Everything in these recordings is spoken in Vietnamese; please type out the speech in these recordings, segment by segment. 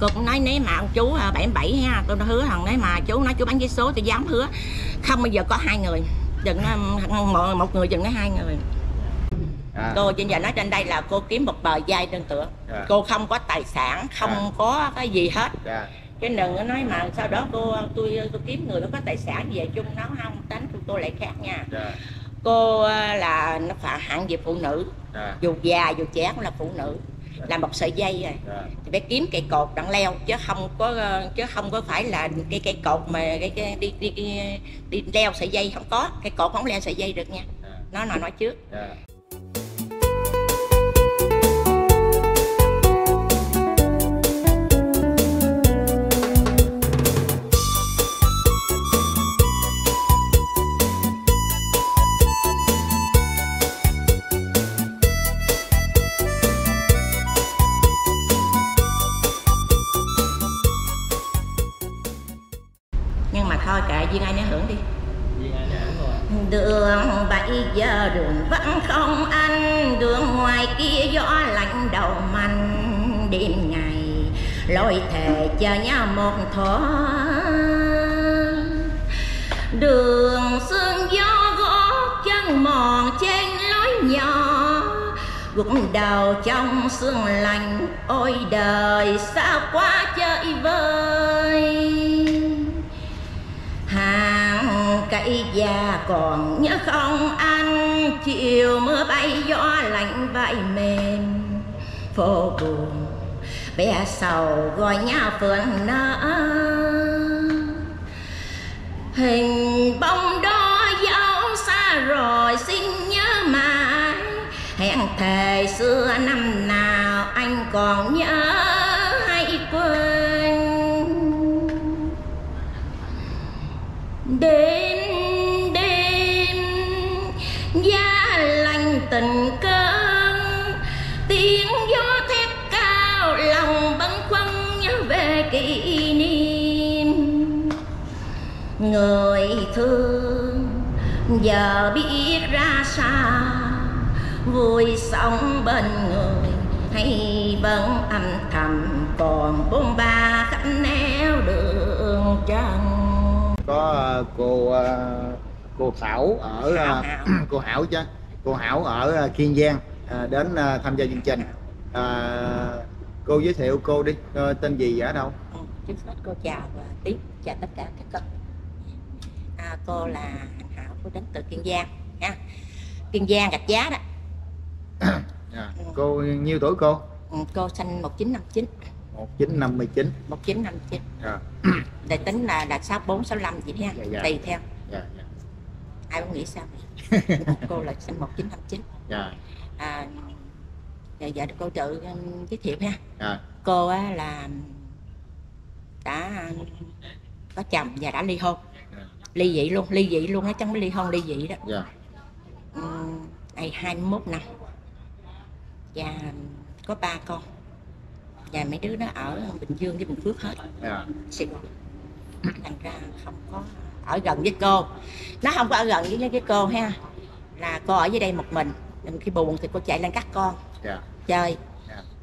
cô cũng nói nếu mà ông chú à, 77 ha tôi đã hứa rằng nếu mà chú nói chú bán vé số tôi dám hứa. Không bao giờ có hai người. Đừng nói một, người đừng nói hai người. À, cô trên giờ nói trên đây là cô kiếm một bờ vai đơn tựa. Dạ. cô không có tài sản không Dạ. có cái gì hết. Dạ, chứ đừng có nói mà sau đó cô tôi tôi kiếm người nó có tài sản về chung nó không tánh của tôi lại khác nha. Dạ, cô à, là nó phải hạng về phụ nữ. Dạ, dù già dù trẻ cũng là phụ nữ là một sợi dây rồi. Dạ. thì phải kiếm cây cột đặng leo chứ không có ờ, chứ không có phải là cây cây cột mà cái, cái đi, đi đi đi leo sợi dây không có. Cây cột không leo sợi dây được nha. Dạ, nó là nói trước thề cho nhau một thuở đường sương gió gót chân mòn trên lối nhỏ, gục đầu trong sương lạnh ôi đời, sao quá chơi vơi hàng cây già còn nhớ không anh chiều mưa bay gió lạnh vai mềm. Phố buồn bé sầu gọi nhà phượng nở. Hình bóng đó dấu xa rồi xin nhớ mãi. Hẹn thề xưa năm nào anh còn nhớ hay quên. Để người thương. Giờ biết ra sao vui sống bên người hay vẫn âm thầm còn bôn ba khắp nẻo đường trần. Có ờ, cô ờ, cô Thảo ở Hảo, Hảo. cô Hảo chứ. Cô Hảo ở Kiên Giang đến tham gia chương trình. Ờ, cô giới thiệu cô đi. Ờ, tên gì ở đâu? Trước hết cô chào và tiếp chào tất cả các con à, cô là Hạnh Hảo cô đến từ Kiên Giang nha Kiên Giang gạch giá đó. Dạ. cô nhiêu tuổi cô? Ừ, cô sinh 1959 1959 1959 dạ. Để tính là là 64 65 gì ha Dạ, dạ. tùy theo. Dạ dạ. Ai cũng nghĩ sao cô là sinh 1959 dạ. À, giờ, giờ được cô tự um, giới thiệu ha. Dạ. Cô á, là đã có chồng và đã ly hôn. Dạ. Ly dị luôn ly dị luôn á chẳng mới ly hôn ly dị đó. Dạ. Ừm, này 21 năm và có ba con. Và mấy đứa nó ở Bình Dương với Bình Phước hết. Dạ. Sài Gòn thành ra không có ở gần với cô. Nó không có ở gần với với cô ha. Là cô ở dưới đây một mình. Nên khi buồn thì cô chạy lên các con. Dạ. Chơi. Dạ.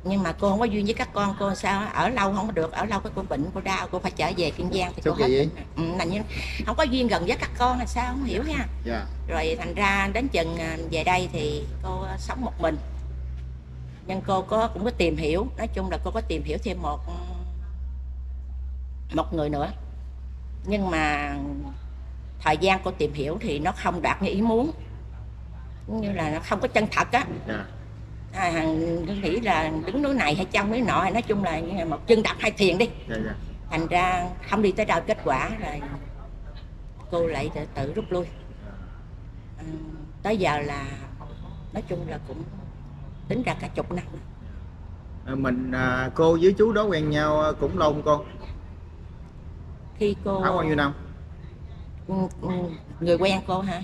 Nhưng mà cô không có duyên với các con cô sao? Ở lâu không có được ở lâu cái cô bệnh cô đau cô phải trở về kiên giang thì cô kỳ vậy? ừ, là như không có duyên gần với các con là sao? Không hiểu ha dạ. Rồi thành ra đến chừng à, về đây thì cô sống một mình. Nhưng cô có cũng có tìm hiểu. Nói chung là cô có tìm hiểu thêm một một người nữa. Nhưng mà thời gian cô tìm hiểu thì nó không đạt như ý muốn. Như là nó không có chân thật á. Dạ à, hằng nghĩ là đứng núi này hay trong núi nọ hay nói chung là một chân đặt hai thiền đi. Dạ dạ. Thành ra không đi tới đâu kết quả rồi cô lại tự, tự rút lui. À, tới giờ là nói chung là cũng tính ra cả chục năm. Ờ, mình à, cô với chú đó quen nhau à, cũng lâu không cô? Khi cô khoảng bao nhiêu năm? Ừ, ừ, người quen cô hả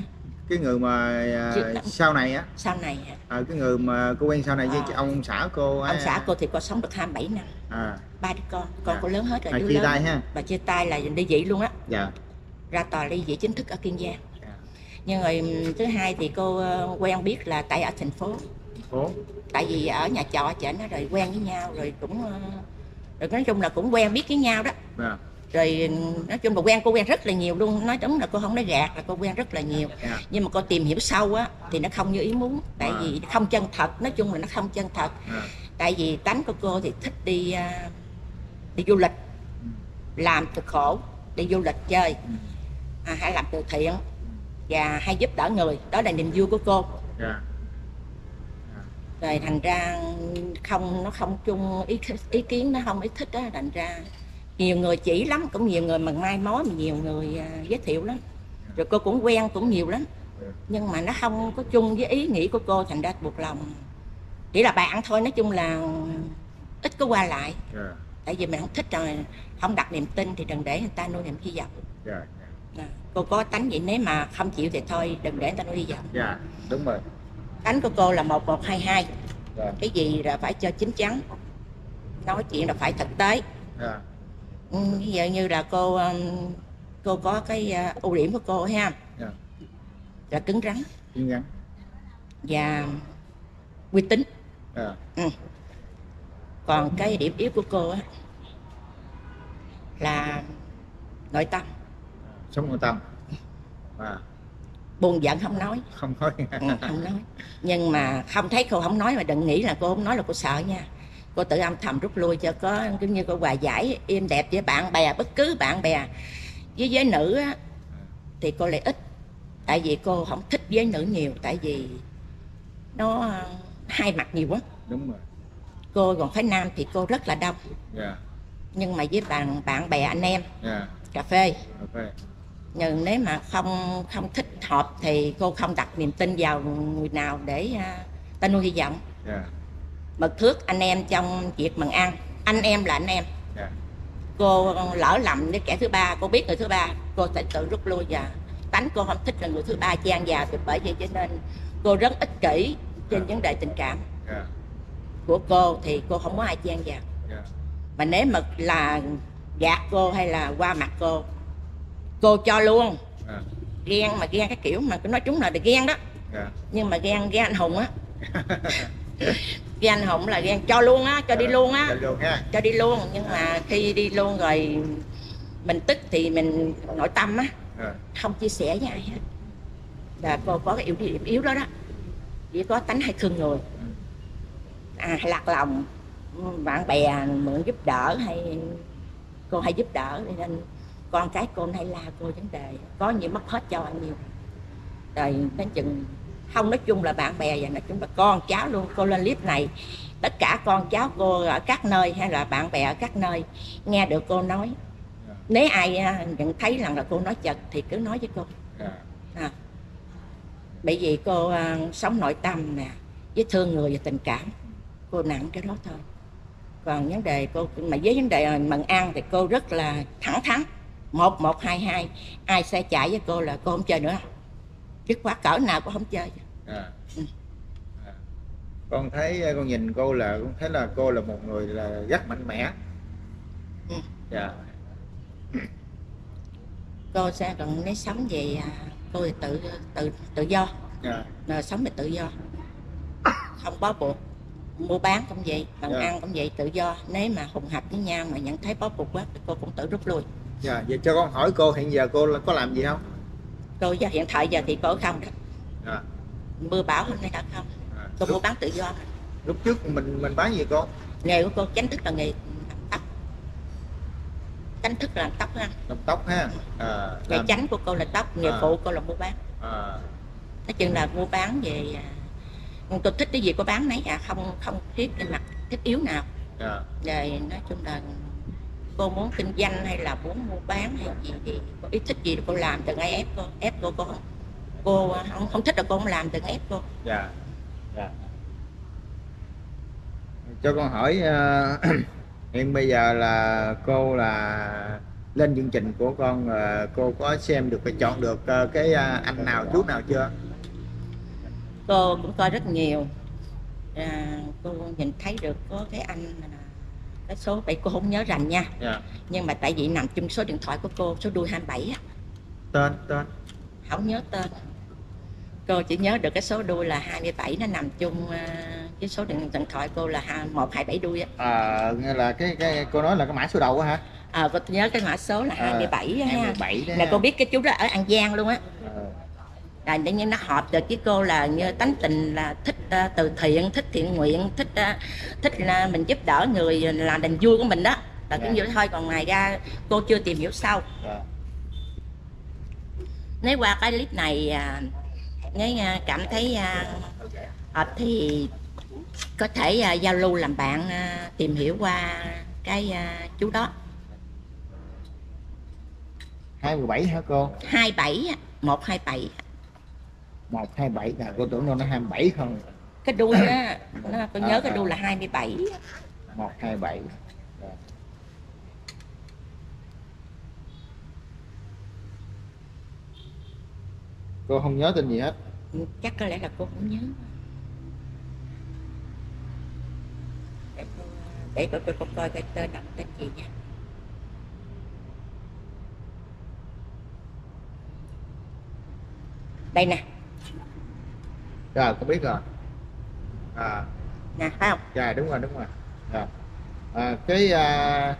cái người mà à, năm. sau này á. Sau này hả? à, cái người mà cô quen sau này với À. ông xã cô ông xã cô thì cô sống được 27 năm. À. Ba đứa con con À. cô lớn hết rồi à, đứa chia lớn. tay ha. Bà chia tay là ly dị luôn á. Dạ. Ra tòa ly dị chính thức ở kiên giang. Dạ. nhưng rồi ừm, thứ hai thì cô ờ, quen biết là tại ở thành phố. Phố? Tại vì ở nhà trọ chợ nó rồi quen với nhau rồi cũng ờ, rồi nói chung là cũng quen biết với nhau đó. Dạ rồi nói chung là quen cô quen rất là nhiều luôn. Nói đúng là cô không nói gạt là cô quen rất là nhiều. Dạ. Nhưng mà cô tìm hiểu sâu á thì nó không như ý muốn. Tại À. vì không chân thật nói chung là nó không chân thật. Dạ. Tại vì tánh của cô thì thích đi à, đi du lịch làm cực khổ đi du lịch chơi Ừ. à, hay làm từ thiện và hay giúp đỡ người. Đó là niềm vui của cô. Dạ. Rồi thành ra không nó không chung ý ý kiến nó không ý thích á thành ra nhiều người chỉ lắm cũng nhiều người mà mai mối nhiều người à, giới thiệu lắm. Rồi cô cũng quen cũng nhiều lắm. Nhưng mà nó không có chung với ý nghĩ của cô thành ra buộc lòng. Chỉ là bạn thôi nói chung là ít có qua lại. Dạ. Tại vì mình không thích rồi không đặt niềm tin thì đừng để người ta nuôi niềm hy vọng. Dạ. À, cô có tánh vậy nếu mà không chịu thì thôi đừng để người ta nuôi hy vọng. Dạ đúng rồi. Tánh của cô là một một hai hai. Dạ. Cái gì là phải cho chín chắn. Nói chuyện là phải thực tế. Dạ. ừ, ví dụ như là cô um, cô có cái uh, ưu điểm của cô ha. Dạ. Là cứng rắn. Kiên nhẫn và uy tín. Dạ. Còn cái điểm yếu của cô á là nội tâm. Sống nội tâm. À buồn giận không nói. Không nói. Ừ, không nói. Nhưng mà không thấy cô không nói mà đừng nghĩ là cô không nói là cô sợ nha cô tự âm thầm rút lui cho có giống như cô hòa giải êm đẹp với bạn bè bất cứ bạn bè. Với giới nữ á, thì cô lại ít. Tại vì cô không thích giới nữ nhiều tại vì nó hai mặt nhiều quá. Đúng rồi. Cô còn phái nam thì cô rất là đông. Dạ. Nhưng mà với bạn bạn bè anh em dạ. cà phê. Ok nhưng nếu mà không không thích hợp thì cô không đặt niềm tin vào người nào để à, ta nuôi hy vọng. Dạ mật thước anh em trong việc mần ăn. Anh em là anh em. Dạ. Cô lỡ lầm với kẻ thứ ba cô biết người thứ ba cô sẽ tự rút lui và tánh cô không thích là người thứ ba chen vào thì bởi vậy cho nên cô rất ích kỷ trên vấn đề tình cảm. Dạ. Của cô thì cô không có ai chen vào dạ. Mà nếu mà là gạt cô hay là qua mặt cô cô cho luôn. Dạ. Ghen mà ghen cái kiểu mà nói chúng là được ghen đó. Dạ. Nhưng mà ghen ghen anh hùng á ghen anh hùng là ghen cho luôn á cho đi luôn á. Cho ha cho đi luôn nhưng mà khi đi luôn rồi mình tức thì mình nội tâm á Dạ. không chia sẻ với ai hết. Là cô có cái yếu điểm yếu đó đó. Chỉ có tánh hay thương người. À lạc lòng bạn bè mượn giúp đỡ hay cô hay giúp đỡ nên con cái cô hay la cô vấn đề có nhiều mất hết cho bao nhiêu rồi đến chừng không nói chung là bạn bè và nói chung là con cháu luôn cô lên clip này. Tất cả con cháu cô ở các nơi hay là bạn bè ở các nơi nghe được cô nói. Dạ. nếu ai à, nhận thấy rằng là cô nói chật thì cứ nói với cô. Dạ. À. bởi vì cô à, sống nội tâm nè với thương người và tình cảm. Cô nặng cái đó thôi. Còn vấn đề cô mà với vấn đề mần ăn thì cô rất là thẳng thắn. Một một hai hai ai xe chạy với cô là cô không chơi nữa dứt khoát cỡ nào cũng không chơi. Dạ Ừ. Dạ. con thấy con nhìn cô là con thấy là cô là một người là rất mạnh mẽ. Ừ. dạ. Cô sẽ còn nếu sống về à, cô thì tự tự tự do. Dạ. Sống về tự do. Không bó buộc. Mua bán cũng vậy bằng Dạ. ăn cũng vậy tự do. Nếu mà hùng hạp với nhau mà nhận thấy bó buộc quá thì cô cũng tự rút lui. Dạ vậy cho con hỏi cô hiện giờ cô có làm gì không cô giờ hiện tại giờ thì cô không đó. Dạ mưa bão hôm nay đã không. Cô mua lúc, bán tự do lúc trước mình mình bán gì cô? Nghề của cô chính thức là nghề làm tóc. Chính thức là làm tóc ha. Làm tóc ha. À, nghề làm, chánh của cô là tóc nghề À. phụ cô là mua bán. À, nói chừng là mua bán về à, tôi thích cái gì có bán nấy à không không thiết cái mặt thiết yếu nào. Dạ rồi nói chung là cô muốn kinh doanh hay là muốn mua bán hay gì thì có ý thích gì thì cô làm đừng ai ép cô ép cô cô không cô không không thích là cô không làm đừng ép cô. Dạ dạ. Cho con hỏi ờ, hiện bây giờ là cô là lên chương trình của con ờ, cô có xem được cái chọn được cái anh nào chú nào chưa? Cô cũng coi rất nhiều. À, cô nhìn thấy được có cái anh cái số vậy cô không nhớ rành nha. Dạ. Nhưng mà tại vì nằm chung số điện thoại của cô số đuôi 27 á. Tên tên. Không nhớ tên. Cô chỉ nhớ được cái số đuôi là 27 nó nằm chung à, cái số điện điện thoại cô là ha- một hai bảy đuôi á. À, nghe là cái cái cô nói là cái mã số đầu á hả? À, cô nhớ cái mã số là À, 27 á ha. 27 đó. Ha. cô biết cái chú đó ở An Giang luôn á. Ờ, là như nó hợp được với cô là như tánh tình là thích ờ, từ thiện thích thiện nguyện thích ờ, thích là mình giúp đỡ người làm đành vui của mình đó. Là Dạ. vậy thôi còn ngoài ra cô chưa tìm hiểu sâu. Rồi. nếu qua cái clip này nếu cảm thấy hợp thì có thể giao lưu làm bạn tìm hiểu qua cái chú đó. 27 hả cô? 27 á, 127 127 là cô tưởng đâu nó 27 không? Cái đuôi á nó tôi nhớ À, cái à. đuôi là 27 127 Rồi. cô không nhớ tên gì hết. Chắc có lẽ là cô không nhớ. Để cô để cô, cô, cô coi cái tên đọc tên gì nha. Đây nè rồi cô biết rồi à nè thấy không dạ đúng rồi đúng rồi rồi. À, cái à,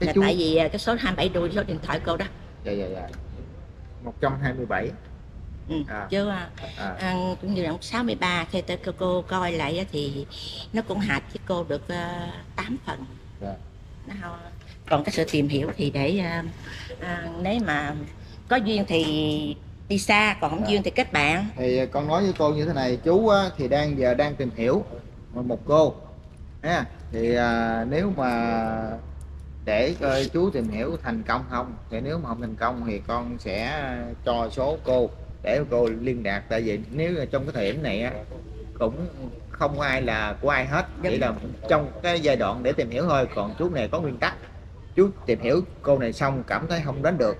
cái là chú tại vì à, cái số 27 đuôi số điện thoại cô đó dạ dạ dạ 127 ừ. À. chứ à, à, à, cũng như là 63 theo tới cô, cô coi lại thì nó cũng hạt với cô được uh, 8 phần dạ. nó không còn cái sự tìm hiểu thì để à, à, nếu mà có duyên thì đi xa còn không À. duyên thì kết bạn. Thì con nói với cô như thế này chú á, thì đang giờ đang tìm hiểu một cô ha. Thì à, nếu mà để coi chú tìm hiểu thành công không? Thì nếu mà không thành công thì con sẽ cho số cô để cô liên lạc. Tại vì nếu trong cái thời điểm này á, cũng không có ai là của ai hết. Chỉ là trong cái giai đoạn để tìm hiểu thôi. Còn chú này có nguyên tắc. Chú tìm hiểu cô này xong cảm thấy không đến được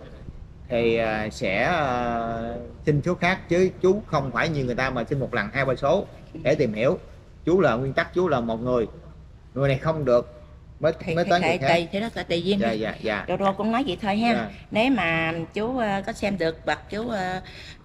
thì à, sẽ à, xin số khác chứ chú không phải như người ta mà xin một lần hai ba số để tìm hiểu. Chú là nguyên tắc chú là một người. Người này không được mới thì mới thì tới khác. tùy thế đó là tùy duyên dạ dạ dạ. Rồi rồi cũng nói vậy thôi ha. Dạ. nếu mà chú ờ, có xem được hoặc chú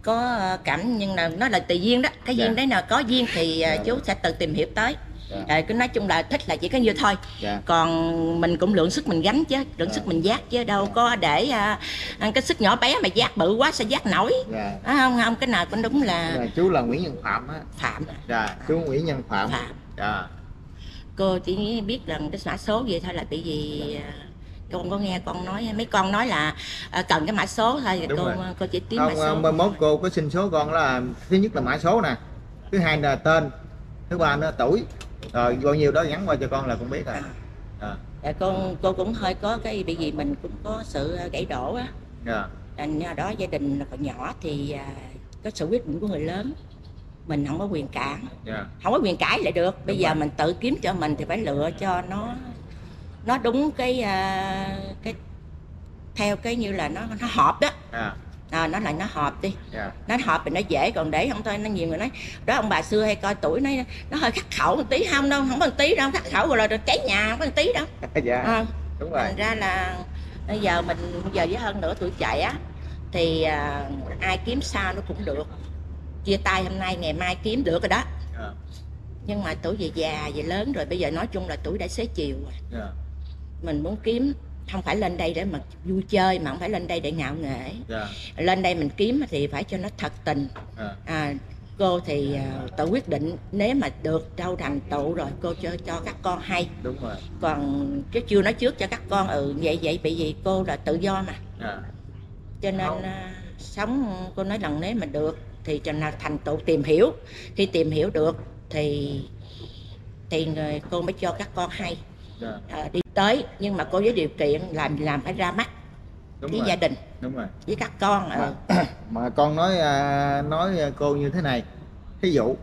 có cảm nhưng là nó là tùy duyên đó. Cái Dạ. duyên đấy là có duyên thì Dạ. chú sẽ tự tìm hiểu tới Dạ. Ờ, cứ nói chung là thích là chỉ có như thôi. Dạ. Còn mình cũng lượng sức mình gánh chứ lượng Dạ. sức mình giác chứ đâu có để à, à, cái sức nhỏ bé mà giác bự quá sẽ giác nổi. Dạ. À, không không cái nào cũng đúng là Dạ, chú là Nguyễn Nhân Phạm á. Phạm. Dạ chú Nguyễn Nhân Phạm. Phạm. Dạ. Cô chỉ biết rằng cái mã số vậy thôi là tại vì à, con có nghe con nói mấy con nói là à, cần cái mã số thôi Đúng cô rồi. cô chỉ tiếng mã số. mai mốt cô có xin số con là thứ nhất là mã số nè thứ hai là tên thứ ba là tuổi rồi bao nhiêu đó gắn qua cho con là con biết rồi. Dạ Dạ, con cô cũng hơi có cái bị gì mình cũng có sự à, gãy đổ á. Dạ. Thành ra đó gia đình là còn nhỏ thì à, có sự quyết định của người lớn. Mình không có quyền cản. Dạ. Không có quyền cãi lại được. Bây Đúng giờ rồi. mình tự kiếm cho mình thì phải lựa cho nó nó đúng cái à, cái theo cái như là nó nó hợp đó dạ à, nó là nó hợp đi. Dạ. Nó hợp thì nó dễ còn để không thôi nó nhiều người nói đó ông bà xưa hay coi tuổi nó nó hơi khắc khẩu một tí không đâu không có một tí đâu khắc khẩu rồi, rồi cháy nhà không có một tí đâu. Dạ à, đúng rồi. Thành ra là bây giờ mình bây giờ với hơn nữa tuổi trẻ á, thì à, ai kiếm sao nó cũng được. Chia tay hôm nay ngày mai kiếm được rồi đó. Dạ. Nhưng mà tuổi về già về lớn rồi bây giờ nói chung là tuổi đã xế chiều rồi. Dạ. Mình muốn kiếm không phải lên đây để mà vui chơi mà không phải lên đây để ngạo nghễ. Dạ. Lên đây mình kiếm thì phải cho nó thật tình. Dạ. À, cô thì à, tự quyết định nếu mà được đâu thành tựu rồi cô cho cho các con hay. Đúng rồi. Còn chứ chưa nói trước cho các con ừ vậy vậy bị gì cô là tự do mà. Dạ. Cho nên à, sống cô nói lần nếu mà được thì cho nên thành tựu tìm hiểu. Khi tìm hiểu được thì thì người- cô mới cho các con hay à, đi tới nhưng mà cô với điều kiện làm làm phải ra mắt đúng với rồi gia đình đúng rồi với các con ừ. mà, mà con nói à, nói cô như thế này thí dụ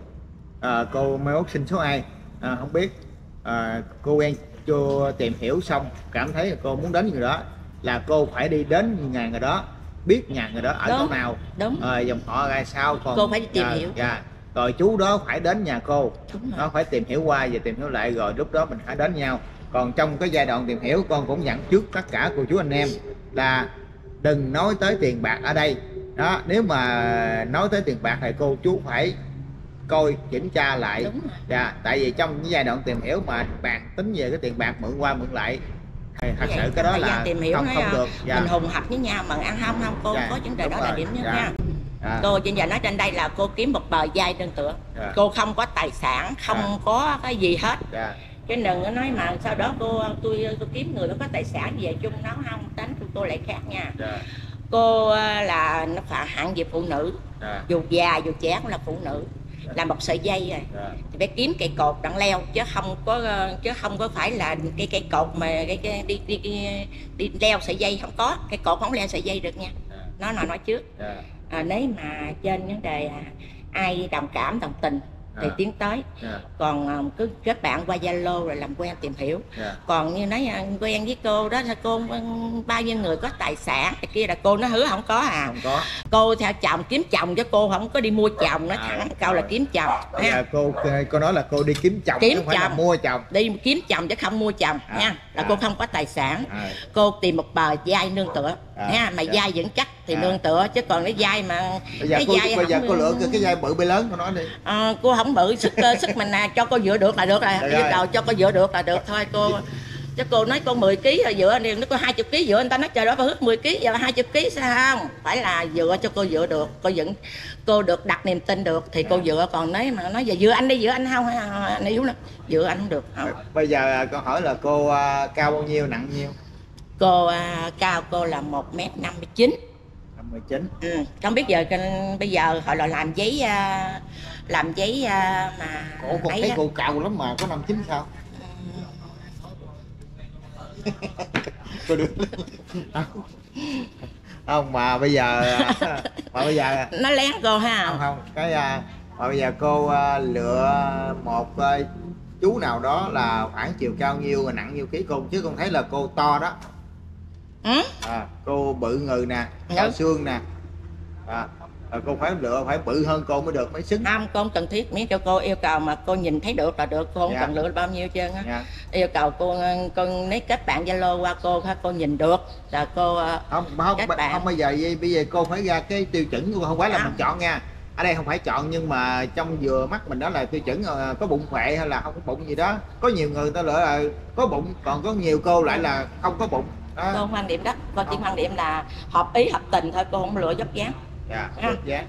à, cô mai mốt xin số ai à, không biết à, cô quen chưa tìm hiểu xong cảm thấy là cô muốn đến người đó là cô phải đi đến nhà người đó biết nhà người đó ở Đúng. chỗ nào đúng à, dòng họ ra sao còn Cô phải tìm dạ, hiểu. dạ. rồi chú đó phải đến nhà cô đúng rồi nó phải tìm hiểu qua và tìm hiểu lại rồi lúc đó mình phải đến nhau còn trong cái giai đoạn tìm hiểu con cũng dặn trước tất cả cô chú anh em là đừng nói tới tiền bạc ở đây. Đó nếu mà nói tới tiền bạc thì cô chú phải coi kiểm tra lại. Dạ tại vì trong cái giai đoạn tìm hiểu mà bạn tính về cái tiền bạc mượn qua mượn lại thì thật Vậy sự cái đó là tìm hiểu không không à, được. Dạ. Mình hùng hạch với nhau mà ăn không không cô Dạ, có vấn đề đó là rồi, điểm nhất dạ. nha. Dạ. cô trên giờ nói trên đây là cô kiếm một bờ vai đơn tựa. Dạ. cô không có tài sản không Dạ. có cái gì hết. Dạ chứ đừng có nói mà sau đó cô tôi tôi kiếm người nó có tài sản về chung nó không? Tính của cô lại khác nha. Dạ. Cô ờ, là nó phải hạng về phụ nữ. Dạ. Dù già dù trẻ cũng là phụ nữ. Là một sợi dây rồi dạ. Thì phải kiếm cây cột đặng leo chứ không có ờ, chứ không có phải là cây cây cột mà cái, cái đi, đi đi đi leo sợi dây không có. Cây cột không leo sợi dây được nha. Dạ. Nó là nói trước. Dạ. À, nếu mà trên vấn đề à, ai đồng cảm đồng tình thì Dạ. tiến tới. Dạ. Còn à, cứ kết bạn qua zalo rồi làm quen tìm hiểu. Dạ. Còn như nói à, quen với cô đó là cô ừ, bao nhiêu người có tài sản cái kia là cô nó hứa không có à. Không có. Cô theo chồng kiếm chồng chứ cô không có đi mua chồng nó À, thẳng câu là kiếm chồng ha. Cô cô nói là cô đi kiếm chồng Kiếm chứ không phải là chồng. mua chồng. Đi kiếm chồng chứ không mua chồng À, nha. Là à. cô không có tài sản. À, cô tìm một bờ vai nương tựa À, nha mà dạ. vai vững chắc thì À. nương tựa chứ còn cái vai mà bây giờ cái cô vai bây giờ cô lựa cái, cái dây bự bê lớn cô nói đi. Ờ, cô không bự sức cơ sức mình à, cho cô dựa được là được rồi. Rồi. cầu cho cô dựa được là được. Thôi cô chứ cô nói cô 10 kg rồi dựa thì nó có 20 kg dựa người ta nói trời đó phải hước 10 kg giờ 20 kg sao không? Phải là dựa cho cô dựa được. Cô vẫn cô được đặt niềm tin được thì cô dựa còn nếu mà nói giờ dựa anh đi dựa anh không anh yếu lắm dựa anh không được. Không. bây giờ à, con hỏi là cô à, cao bao nhiêu nặng nhiêu cô à, cao cô là 1 m 59 năm mươi chín. Ừ. không biết giờ bây giờ họ là làm giấy à, làm giấy à, mà cô con ấy thấy cô cao lắm mà có năm chín sao? Cô được không mà bây giờ mà bây giờ nó lén cô ha? Không không cái à, mà bây giờ cô à, lựa một à, chú nào đó là khoảng chiều cao nhiêu và nặng nhiêu ký cô chứ con thấy là cô to đó ừ? à, cô bự người nè Ừ. cao xương nè à, à, cô phải lựa phải bự hơn cô mới được mới xứng không cô không cần thiết miễn cho cô yêu cầu mà cô nhìn thấy được là được cô không Dạ. cần lựa bao nhiêu hết trơn á nha yêu cầu cô con nếu kết bạn zalo qua cô ha cô nhìn được là cô ờ, không không không, bạn. bây giờ bây giờ cô phải ra cái tiêu chuẩn của không phải là Không. mình chọn nha ở đây không phải chọn nhưng mà trong vừa mắt mình đó là tiêu chuẩn ờ, có bụng khỏe hay là không có bụng gì đó có nhiều người ta lựa là có bụng còn có nhiều cô lại là không có bụng cô đó không quan điểm đó cô chỉ quan điểm là hợp ý hợp tình thôi cô không lựa dốc dáng. Dạ được giá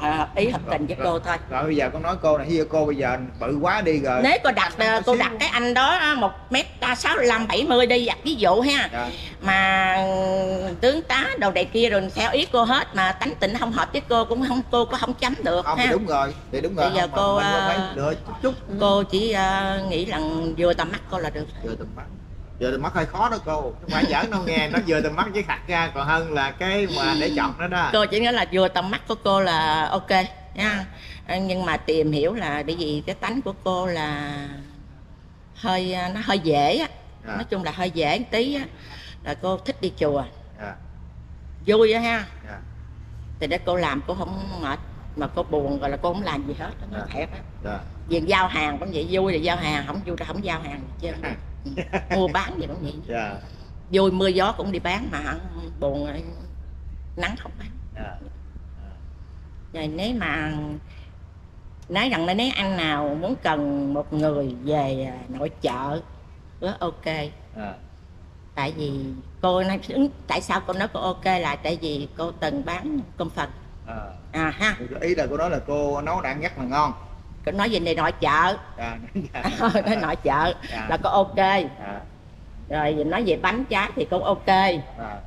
à, hợp ý hợp tình với cô thôi. Rồi bây giờ con nói cô này bây giờ cô bây giờ bự quá đi rồi. Nếu cô đặt ờ, cô đặt cái anh đó một mét sáu mươi bảy mươi đi đặt ví dụ ha. Dạ. mà tướng tá đầu đầy kia rồi theo ý cô hết mà tánh tình không hợp với cô cũng không cô có không chấm được không thì ha. đúng rồi thì đúng rồi. Bây giờ không, mà cô, mình cũng à, phải lựa chút chút. cô chỉ ờ, nghĩ là vừa tầm mắt cô là được. Vừa tầm mắt vừa tầm mắt hơi khó đó cô. Không phải giỡn đâu nghe. Nó vừa tầm mắt với khạc ra còn hơn là cái mà để chọn đó đó. Cô chỉ nói là vừa tầm mắt của cô là ok nha. Nhưng mà tìm hiểu là bởi vì cái tánh của cô là hơi nó hơi dễ á. À. nói chung là hơi dễ một tí á. Là cô thích đi chùa. Dạ vui á ha. Dạ thì để cô làm cô không mệt mà cô buồn rồi là cô không làm gì hết nó À. thiệt á. Dạ việc giao hàng cũng vậy vui thì giao hàng không vui thì không giao hàng gì Ừ. mua bán gì cũng vậy. Dạ. Vui mưa gió cũng đi bán mà buồn nắng không bán. Dạ. Rồi nếu mà nói rằng là nếu anh nào muốn cần một người về à, nội trợ rất ok. Dạ. Tại vì cô nói tại sao cô nói cô ok là tại vì cô từng bán cơm phần. À. à ha. Ý là cô nói là cô nấu ăn rất là ngon nói về này nội trợ. Dạ dạ. Nói nội trợ Dạ. là cô ok. Dạ. Rồi nói về bánh trái thì cô ok. Dạ.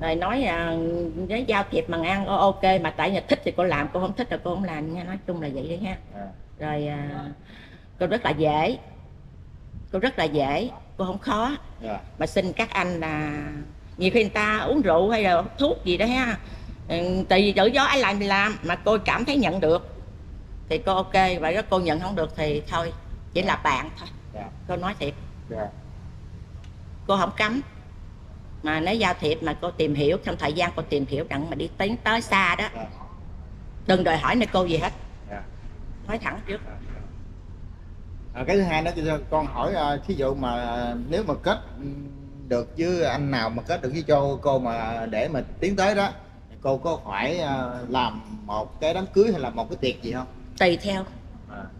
Rồi nói à, với giao thiệp mà ăn cô ok mà tại nhà thích thì cô làm cô không thích thì cô không làm nha. Nói chung là vậy đấy ha dạ. Rồi à, cô rất là dễ. Cô rất là dễ cô không khó. Dạ. Mà xin các anh là nhiều khi người ta uống rượu hay là thuốc gì đó ha. Ừ, tùy tự do ai làm thì làm mà cô cảm thấy nhận được thì cô ok vậy đó cô nhận không được thì thôi chỉ là bạn thôi. Dạ. Cô nói thiệt. Dạ. Cô không cấm. Mà nếu giao thiệp mà cô tìm hiểu trong thời gian cô tìm hiểu đặng mà đi tiến tới xa đó dạ. đừng đòi hỏi nơi cô gì hết. Dạ. Nói thẳng trước. À, cái thứ hai đó cho con hỏi à, thí dụ mà à, nếu mà kết được với anh nào mà kết được với cho cô mà để mà tiến tới đó cô có phải à, làm một cái đám cưới hay là một cái tiệc gì không tùy theo.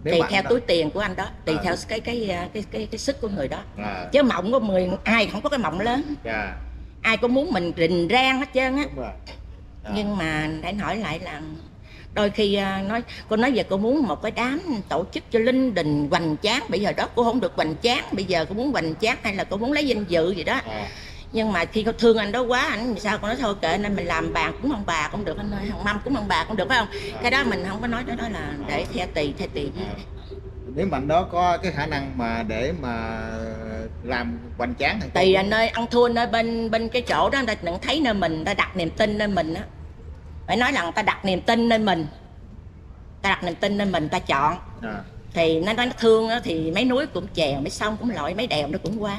Nếu tùy theo đó. túi tiền của anh đó tùy À. theo cái cái cái cái cái, cái sức của người đó. À, chứ mộng của người ai không có cái mộng lớn. Dạ, ai cũng muốn mình rình rang hết trơn á. À, nhưng mà để hỏi lại là đôi khi à, nói cô nói giờ cô muốn một cái đám tổ chức cho linh đình hoành tráng. Bây giờ đó cô không được hoành tráng. Bây giờ cô muốn hoành tráng hay là cô muốn lấy danh dự gì đó. À, nhưng mà khi cô thương anh đó quá anh sao cô nói thôi kệ nên mình làm bàn cũng ông bà cũng được anh ơi hồng mâm cũng ông bà cũng được phải không? Cái đó mình không có nói đó, đó là để theo tùy theo tùy à. nếu mà anh đó có cái khả năng mà để mà làm hoành tráng thì tùy anh ơi ăn thua nơi bên bên cái chỗ đó người ta đừng thấy nơi mình người ta đặt niềm tin nơi mình á. Phải nói là người ta đặt niềm tin nơi mình. Ta đặt niềm tin nơi mình ta chọn. À, thì nó nói nó thương đó, thì mấy núi cũng chèo mấy sông cũng lội mấy đèo nó cũng qua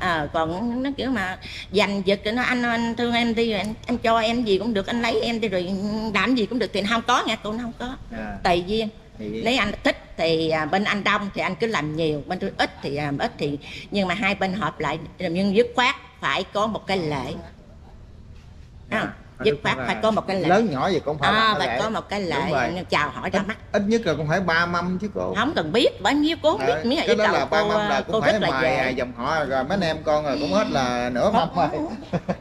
à, còn nó kiểu mà giành giật nó anh anh thương em đi anh, anh cho em gì cũng được anh lấy em đi rồi làm gì cũng được. Thì không có nha cô nó không có. À, tùy duyên. Nếu anh thích thì à, bên anh đông thì anh cứ làm nhiều bên tôi ít thì làm ít thì nhưng mà hai bên hợp lại nhưng dứt khoát phải có một cái lễ. À, dứt khoát phải có một cái lễ lớn nhỏ gì cũng phải à, phải có một cái lễ anh chào hỏi ra mắt. ít nhất là cũng phải ba mâm chứ cô. Không cần biết bao nhiêu cô không biết À, miếng cái đó là ba mâm là cô cũng phải mời à, dòng họ rồi mấy anh em con rồi cũng hết là nửa mâm rồi.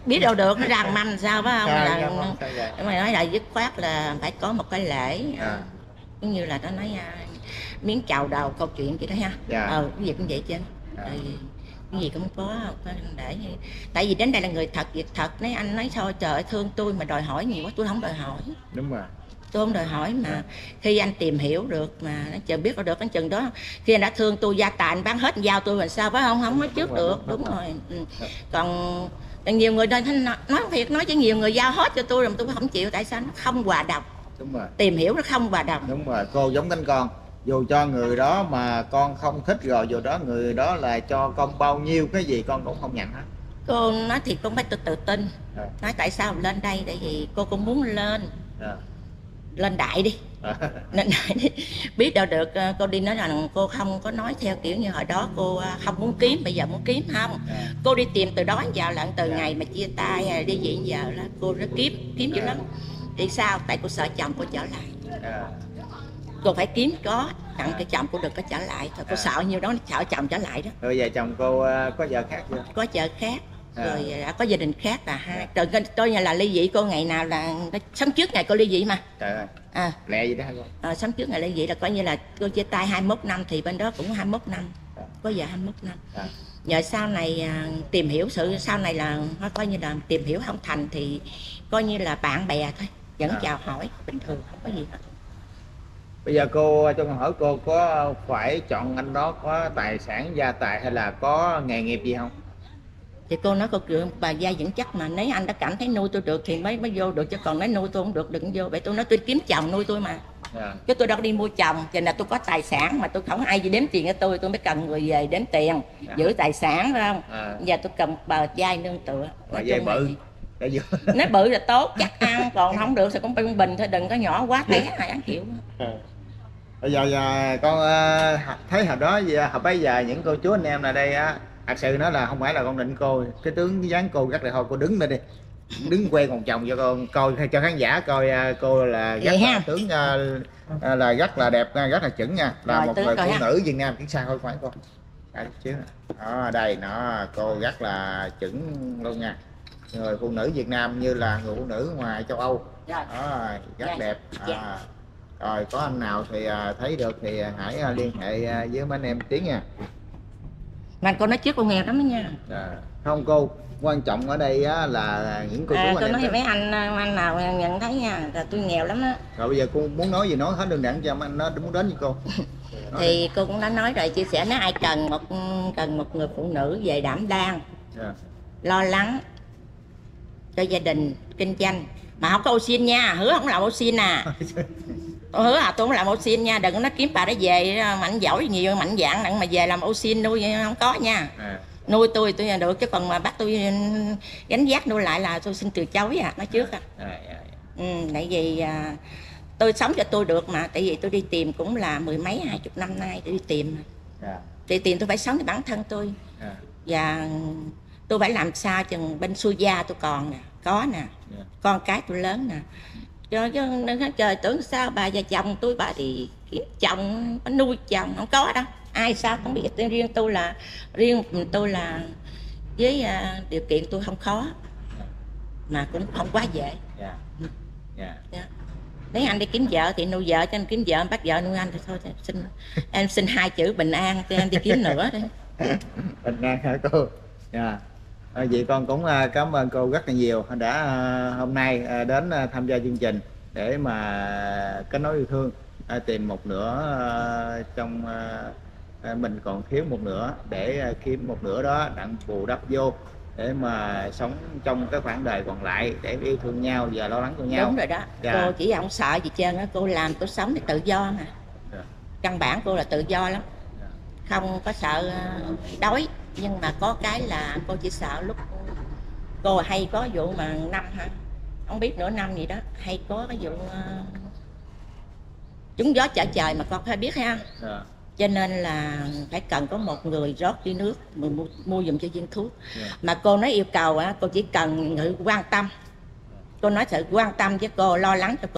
Biết đâu được nó ràng mâm sao phải không? À, là mà nói là dứt khoát là phải có một cái lễ À. giống như là nó nói à, miếng chào đầu câu chuyện vậy đó ha. Dạ. ờ cái gì cũng vậy chứ. Dạ. Cái gì cũng có để tại vì đến đây là người thật việc thật nếu anh nói thôi trời thương tôi mà đòi hỏi nhiều quá tôi không đòi hỏi. Đúng rồi. Tôi không đòi hỏi mà khi anh tìm hiểu được mà nó chờ biết được cái chừng đó khi anh đã thương tôi gia tài anh bán hết giao tôi làm sao phải không? Không nói trước được đúng rồi. ừ. còn còn nhiều người nói, nói nói thiệt nói cho nhiều người giao hết cho tôi rồi tôi không chịu tại sao nó không hòa đồng? Đúng rồi. Tìm hiểu nó không hòa đồng. Đúng rồi cô giống cánh con dù cho người đó mà con không thích rồi dù đó người đó là cho con bao nhiêu cái gì con cũng không nhận hết cô nói thiệt cũng phải tự tự tin Dạ. nói tại sao lên đây tại vì cô cũng muốn lên à. lên đại đi lên đại đi biết đâu được ờ, cô đi nói rằng cô không có nói theo kiểu như hồi đó cô ờ, không muốn kiếm bây giờ muốn kiếm không À. cô đi tìm từ đó giờ lận từ Dạ. ngày mà chia tay hay là đi đến giờ là cô rất kiếm kiếm dữ Dạ. lắm vì sao tại cô sợ chồng cô trở lại à. Cô phải kiếm có tặng cái chồng cô đừng có trở lại thôi cô À. sợ nhiều đó sợ chồng trở lại đó rồi vợ chồng cô à, có vợ khác chưa có vợ khác À. rồi đã có gia đình khác là hai Dạ. rồi tôi như là ly dị cô ngày nào là sống trước ngày cô ly dị mà trời ơi à, lẹ gì đó hả cô à sống trước ngày ly dị là coi như là cô chia tay 21 năm thì bên đó cũng 21 năm Dạ. có vợ 21 năm à. nhờ sau này à, tìm hiểu sự sau này là coi như là tìm hiểu không thành thì coi như là bạn bè thôi vẫn À. chào hỏi bình thường không có gì hết bây giờ cô cho con hỏi cô có phải chọn anh đó có tài sản gia tài hay là có nghề nghiệp gì không? Thì cô nói cô kiểu bà gia vững chắc mà. Nếu anh đã cảm thấy nuôi tôi được thì mới mới vô được. Chứ còn nếu nuôi tôi không được đừng vô. Vậy tôi nói tôi kiếm chồng nuôi tôi mà. À. chứ tôi đâu có đi mua chồng. Cho nên tôi có tài sản mà tôi không ai gì đếm tiền cho tôi. Tôi mới cần người về đếm tiền Dạ. giữ tài sản phải không? À. giờ tôi cần bờ vai nương tựa. Bà là bự nếu bự là tốt chắc ăn còn không được thì cũng bình bình thôi đừng có nhỏ quá té ai ăn chịu bây giờ, giờ con ờ, thấy hồi đó hồi bây giờ những cô chú anh em là đây á thật sự nó là không phải là con định cô cái tướng cái dáng cô rất là thôi cô đứng lên đi. Đứng quay còn chồng cho con coi cho khán giả coi ờ, cô là rất Vậy là ha? tướng ờ, ờ, là rất là đẹp ờ, rất là chuẩn nha. Là Rồi, một người phụ ha. nữ Việt Nam tiếng xa thôi phải chứ. Đó đây nó cô rất là chuẩn luôn nha người phụ nữ Việt Nam như là người phụ nữ ngoài châu Âu. Rồi đó, rất Dạ. đẹp. Dạ. à, rồi có anh nào thì à, thấy được thì hãy à, liên hệ à, với mấy anh em tiếng nha. Mà cô nói trước cô nghèo lắm đó nha. À, không cô quan trọng ở đây á, là những cô chú à, anh tôi nói với mấy anh anh nào nhận thấy nha là tôi nghèo lắm đó rồi bây giờ cô muốn nói gì nói hết đơn giản cho anh nó muốn đến với cô. Nói đi. thì cô cũng đã nói rồi chia sẻ nếu ai cần một cần một người phụ nữ về đảm đang Dạ. lo lắng cho gia đình kinh doanh. Mà không có ô xin nha hứa không làm ô xin à tôi hứa à tôi không làm ô xin nha đừng có nói kiếm bà đó về mạnh giỏi nhiều mạnh dạng đặng mà về làm ô xin nuôi không có nha. À, nuôi tôi tôi được chứ còn mà bắt tôi gánh vác nuôi lại là tôi xin từ chối à nói trước à à, à, ừ, tại vì à, tôi sống cho tôi được mà tại vì tôi đi tìm cũng là mười mấy hai chục năm nay tôi đi tìm à, đi tìm tôi phải sống cho bản thân tôi. À, và tôi phải làm sao chừng bên xuôi gia tôi còn nè có nè. Dạ. con cái tôi lớn nè. Trời chứ nói, trời tưởng sao bà và chồng tôi bà đi kiếm chồng bà nuôi chồng không có đâu. Ai sao không biết. Riêng tôi là riêng tôi là với à, điều kiện tôi không khó. Mà cũng không quá dễ. Dạ. Dạ. Dạ. Nếu anh đi kiếm vợ thì nuôi vợ cho anh kiếm vợ anh bắt vợ nuôi anh thì thôi thì xin em xin hai chữ bình an cho anh đi kiếm nữa đi bình an hả cô? Dạ à, vậy con cũng à, cảm ơn cô rất là nhiều đã à, hôm nay à, đến tham gia chương trình để mà kết nối yêu thương tìm một nửa trong mình còn thiếu một nửa để kiếm một nửa đó đặng bù đắp vô để mà sống trong cái khoảng đời còn lại để yêu thương nhau và lo lắng cho nhau đúng rồi đó Dạ. cô chỉ không sợ gì trơn á cô làm cô sống thì tự do mà Dạ. căn bản cô là tự do lắm Dạ. không có sợ đói nhưng mà có cái là cô chỉ sợ lúc cô hay có vụ mà năm ha không biết nửa năm gì đó hay có cái vụ ờ, trúng gió chở trời mà con phải biết ha. Dạ. cho nên là phải cần có một người rót ly nước mua, mua giùm cho viên thuốc Dạ. mà cô nói yêu cầu á cô chỉ cần sự quan tâm. Cô nói sự quan tâm với cô lo lắng cho cô